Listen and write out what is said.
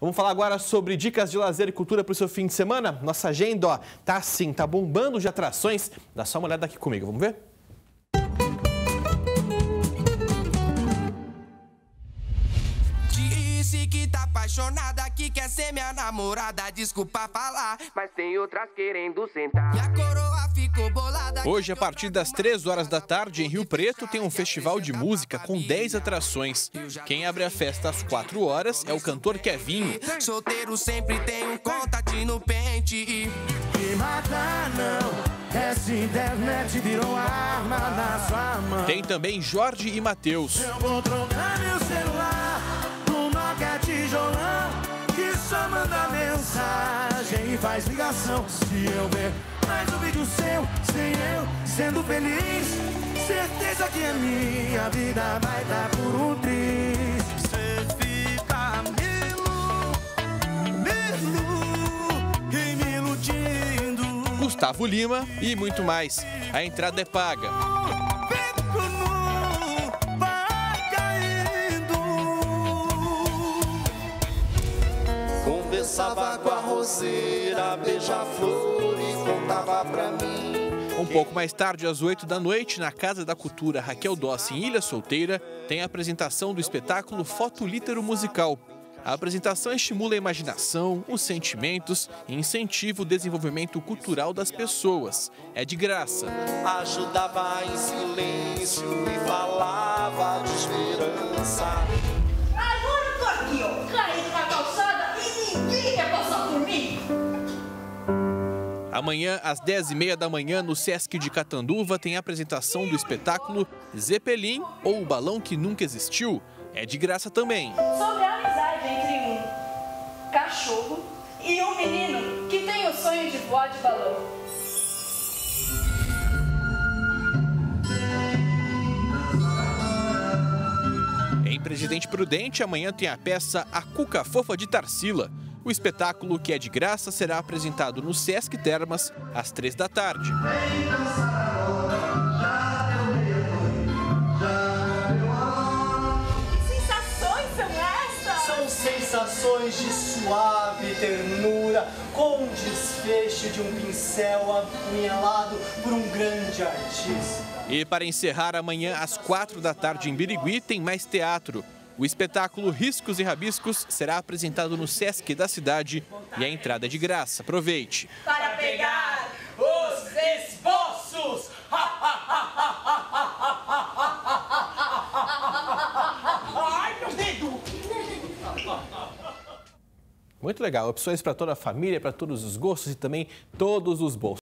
Vamos falar agora sobre dicas de lazer e cultura para o seu fim de semana. Nossa agenda, ó, tá assim, tá bombando de atrações. Dá só uma olhada aqui comigo, vamos ver? Disse que tá apaixonada, que quer ser minha namorada. Desculpa falar, mas tem outras querendo sentar. Hoje, a partir das 3 horas da tarde, em Rio Preto, tem um festival de música com 10 atrações. Quem abre a festa às 4 horas é o cantor Kevinho. Solteiro sempre tem um contato no pente. Me mata não, essa internet virou arma na sua mão. Tem também Jorge e Matheus. Eu vou trocar meu celular no Nokia tijolão que só manda mensagem e faz ligação. Se eu ver mais um vídeo seu, sem eu sendo feliz, certeza que a minha vida vai dar por um triz. Você fica me ilu- e me iludindo. Gustavo Lima e muito mais. A entrada é paga. Conversava com a roseira, beija-flor e contava pra mim. Um pouco mais tarde, às 8 da noite, na Casa da Cultura Raquel Dossi, em Ilha Solteira, tem a apresentação do espetáculo Fotolítero Musical. A apresentação estimula a imaginação, os sentimentos e incentiva o desenvolvimento cultural das pessoas. É de graça. Ajudava em silêncio e falava de esperança. Amanhã, às 10h30 da manhã, no Sesc de Catanduva, tem a apresentação do espetáculo Zeppelin ou o Balão que Nunca Existiu. É de graça também. Sobre a amizade entre um cachorro e um menino que tem o sonho de voar de balão. Em Presidente Prudente, amanhã tem a peça A Cuca Fofa de Tarsila. O espetáculo, que é de graça, será apresentado no Sesc Termas às três da tarde. Que sensações são essas? São sensações de suave ternura, com um desfecho de um pincel apunhalado por um grande artista. E para encerrar, amanhã às quatro da tarde em Birigui, tem mais teatro. O espetáculo Riscos e Rabiscos será apresentado no Sesc da cidade e a entrada é de graça. Aproveite! Para pegar Os esboços! Ai, meu dedo! Muito legal, opções para toda a família, para todos os gostos e também todos os bolsos.